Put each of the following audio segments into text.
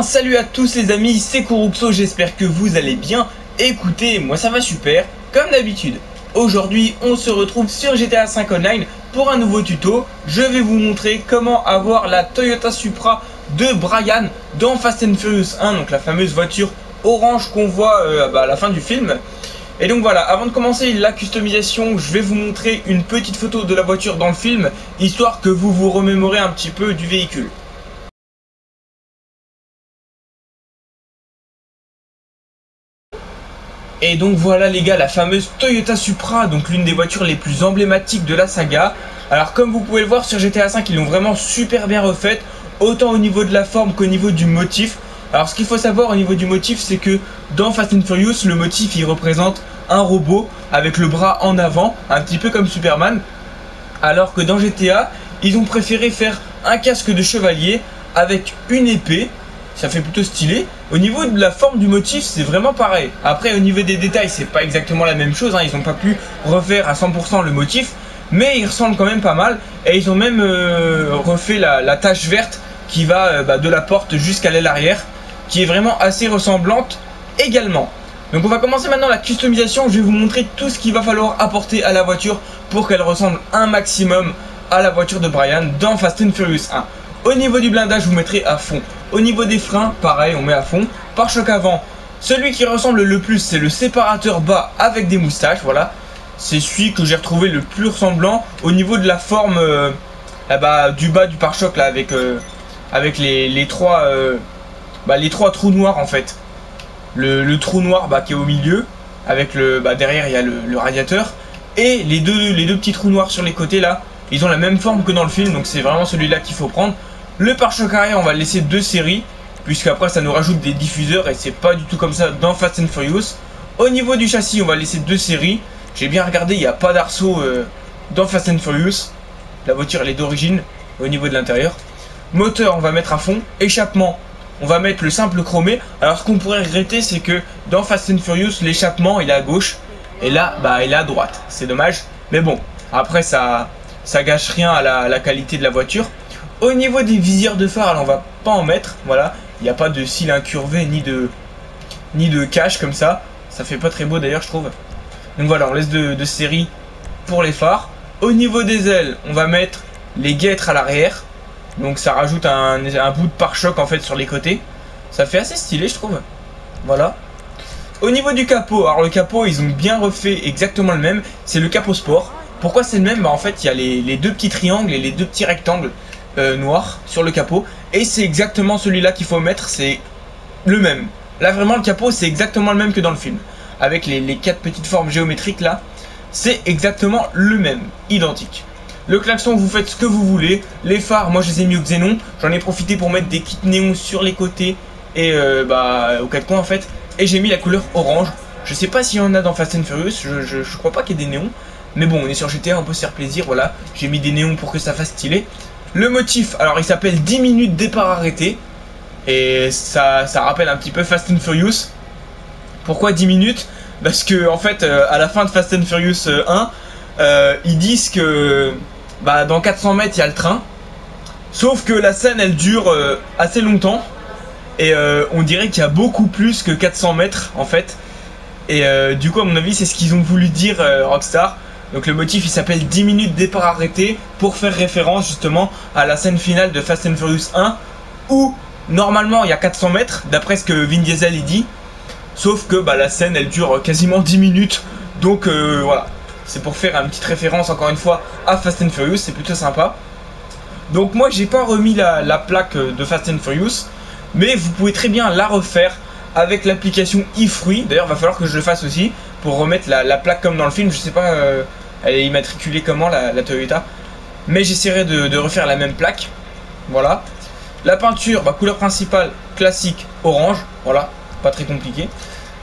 salut à tous les amis, c'est Kuruxo, j'espère que vous allez bien. Écoutez, moi ça va super, comme d'habitude. Aujourd'hui, on se retrouve sur GTA 5 Online pour un nouveau tuto. Je vais vous montrer comment avoir la Toyota Supra de Brian dans Fast and Furious 1, donc la fameuse voiture orange qu'on voit euh, bah, à la fin du film. Et donc voilà, avant de commencer la customisation, je vais vous montrer une petite photo de la voiture dans le film, histoire que vous vous remémorez un petit peu du véhicule. Et donc voilà les gars, la fameuse Toyota Supra, donc l'une des voitures les plus emblématiques de la saga. Alors comme vous pouvez le voir sur GTA 5, ils l'ont vraiment super bien refaite, autant au niveau de la forme qu'au niveau du motif. Alors ce qu'il faut savoir au niveau du motif, c'est que dans Fast and Furious, le motif il représente un robot avec le bras en avant, un petit peu comme Superman. Alors que dans GTA, ils ont préféré faire un casque de chevalier avec une épée ça fait plutôt stylé. Au niveau de la forme du motif, c'est vraiment pareil. Après, au niveau des détails, c'est pas exactement la même chose. Hein. Ils n'ont pas pu refaire à 100% le motif, mais ils ressemblent quand même pas mal. Et ils ont même euh, refait la, tache verte qui va euh, bah, de la porte jusqu'à l'aile arrière, qui est vraiment assez ressemblante également. Donc on va commencer maintenant la customisation. Je vais vous montrer tout ce qu'il va falloir apporter à la voiture pour qu'elle ressemble un maximum à la voiture de Brian dans Fast and Furious 1. Au niveau du blindage, vous mettrez à fond. Au niveau des freins, pareil, on met à fond. Pare-choc avant, celui qui ressemble le plus, c'est le séparateur bas avec des moustaches, voilà. C'est celui que j'ai retrouvé le plus ressemblant au niveau de la forme euh, du bas du pare-choc là avec, euh, avec les, trois, euh, bah, les trois trous noirs en fait. Le, trou noir bah, qui est au milieu, avec bah, derrière il y a le, le, radiateur, et les deux, les deux petits trous noirs sur les côtés là, ils ont la même forme que dans le film, donc c'est vraiment celui-là qu'il faut prendre. Le pare-choc arrière, on va laisser deux séries, puisqu'après ça nous rajoute des diffuseurs et c'est pas du tout comme ça dans Fast and Furious. Au niveau du châssis, on va laisser deux séries. J'ai bien regardé, il n'y a pas d'arceau euh, dans Fast and Furious. La voiture elle est d'origine au niveau de l'intérieur. Moteur, on va mettre à fond. Échappement, on va mettre le simple chromé. Alors ce qu'on pourrait regretter, c'est que dans Fast and Furious, l'échappement est à gauche et là, bah il est à droite. C'est dommage, mais bon. Après ça, ça gâche rien à la qualité de la voiture. Au niveau des visières de phare, alors on va pas en mettre, voilà. Il n'y a pas de cils incurvés ni de ni de cache comme ça. Ça fait pas très beau d'ailleurs, je trouve. Donc voilà, on laisse de, série pour les phares. Au niveau des ailes, on va mettre les guêtres à l'arrière. Donc ça rajoute un, bout de pare-choc en fait sur les côtés. Ça fait assez stylé, je trouve. Voilà. Au niveau du capot, alors le capot, ils ont bien refait exactement le même. C'est le capot sport. Pourquoi c'est le même? Bah, En fait, il y a les, deux petits triangles et les deux petits rectangles. Euh, noir sur le capot. Et c'est exactement celui-là qu'il faut mettre, c'est le même. Là vraiment le capot c'est exactement le même que dans le film. Avec les, quatre petites formes géométriques là, c'est exactement le même, identique. Le klaxon, vous faites ce que vous voulez. Les phares, moi je les ai mis au xénon. J'en ai profité pour mettre des kits néons sur les côtés et euh, bah, aux quatre coins en fait. Et j'ai mis la couleur orange. Je sais pas s'il y en a dans Fast and Furious, je, je crois pas qu'il y ait des néons. Mais bon, on est sur GTA, on peut se faire plaisir, voilà. J'ai mis des néons pour que ça fasse stylé. Le motif, alors il s'appelle 10 minutes départ arrêté. Et ça, ça rappelle un petit peu Fast and Furious. Pourquoi 10 minutes? Parce que en fait, euh, à la fin de Fast and Furious 1, euh, euh, ils disent que bah, dans 400 mètres, il y a le train. Sauf que la scène, elle dure assez longtemps. Et on dirait qu'il y a beaucoup plus que 400 mètres, en fait. Et du coup, à mon avis, c'est ce qu'ils ont voulu dire Rockstar. Donc le motif il s'appelle 10 minutes départ arrêté pour faire référence justement à la scène finale de Fast and Furious 1 où normalement il y a 400 mètres d'après ce que Vin Diesel il dit. Sauf que bah, la scène elle dure quasiment 10 minutes. Donc euh, voilà. C'est pour faire une petite référence encore une fois à Fast and Furious, c'est plutôt sympa. Donc moi j'ai pas remis la, plaque de Fast and Furious, mais vous pouvez très bien la refaire avec l'application eFruit. D'ailleurs, va falloir que je le fasse aussi pour remettre la, plaque comme dans le film. Je sais pas euh, elle est immatriculée comment la, Toyota? Mais j'essaierai de, refaire la même plaque. Voilà. La peinture, bah, couleur principale classique orange. Voilà, pas très compliqué.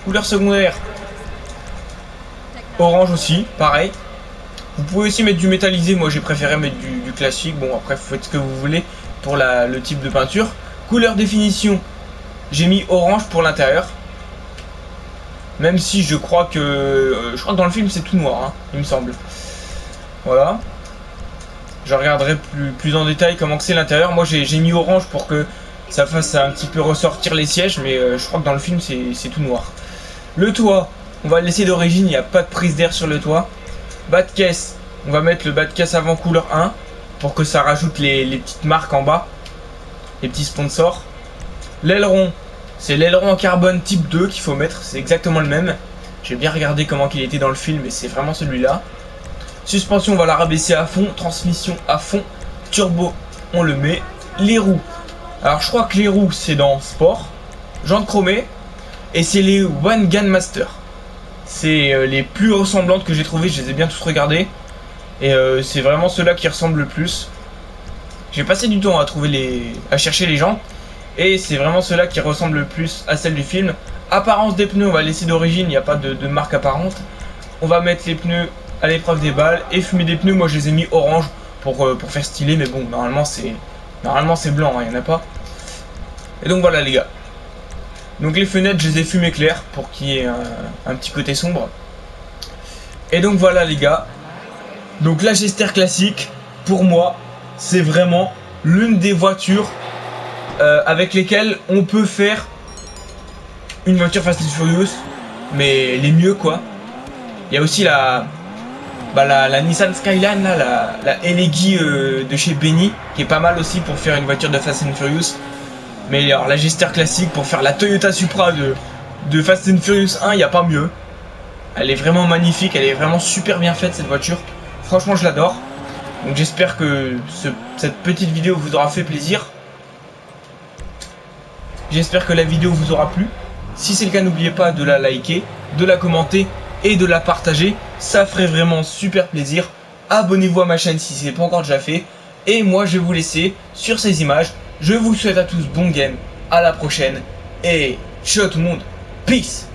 Couleur secondaire orange aussi, pareil. Vous pouvez aussi mettre du métallisé. Moi j'ai préféré mettre du, classique. Bon après faites ce que vous voulez pour le type de peinture. Couleur définition, j'ai mis orange pour l'intérieur. Même si je crois que... Euh, je crois que dans le film c'est tout noir, hein, il me semble. Voilà. Je regarderai plus, en détail comment c'est l'intérieur. Moi j'ai mis orange pour que ça fasse un petit peu ressortir les sièges, mais euh, je crois que dans le film c'est tout noir. Le toit, on va le laisser d'origine, il n'y a pas de prise d'air sur le toit. Bas de caisse, on va mettre le bas de caisse avant couleur 1 pour que ça rajoute les, petites marques en bas, les petits sponsors. L'aileron, c'est l'aileron en carbone type 2 qu'il faut mettre, c'est exactement le même. J'ai bien regardé comment il était dans le film et c'est vraiment celui-là. Suspension, on va la rabaisser à fond. Transmission à fond. Turbo, on le met. Les roues. Alors je crois que les roues c'est dans sport. Jantes chromées. Et c'est les One Gun Master. C'est euh, les plus ressemblantes que j'ai trouvées. Je les ai bien tous regardées. Et euh, c'est vraiment ceux-là qui ressemblent le plus. J'ai passé du temps à trouver les, à chercher les jantes. Et c'est vraiment ceux-là qui ressemblent le plus à celle du film. Apparence des pneus, on va laisser d'origine, il n'y a pas de, marque apparente. On va mettre les pneus à l'épreuve des balles. Et fumer des pneus, moi je les ai mis orange pour, euh, faire stylé. Mais bon, normalement c'est normalement c'est blanc, hein, il n'y en a pas. Et donc voilà les gars. Donc les fenêtres, je les ai fumées claires pour qu'il y ait un, petit côté sombre. Et donc voilà les gars. Donc la Gester classique, pour moi, c'est vraiment l'une des voitures euh, avec lesquelles on peut faire une voiture Fast and Furious, mais les mieux quoi. Il y a aussi la, bah, la, Nissan Skyline, là, la, la euh, de chez Benny, qui est pas mal aussi pour faire une voiture de Fast and Furious. Mais alors la Gester classique pour faire la Toyota Supra de, de Fast and Furious 1, il n'y a pas mieux. Elle est vraiment magnifique, elle est vraiment super bien faite cette voiture. Franchement, je l'adore. Donc j'espère que cette petite vidéo vous aura fait plaisir. J'espère que la vidéo vous aura plu. Si c'est le cas, n'oubliez pas de la liker, de la commenter et de la partager. Ça ferait vraiment super plaisir. Abonnez-vous à ma chaîne si ce n'est pas encore déjà fait. Et moi, je vais vous laisser sur ces images. Je vous souhaite à tous bon game. À la prochaine. Et ciao tout le monde. Peace.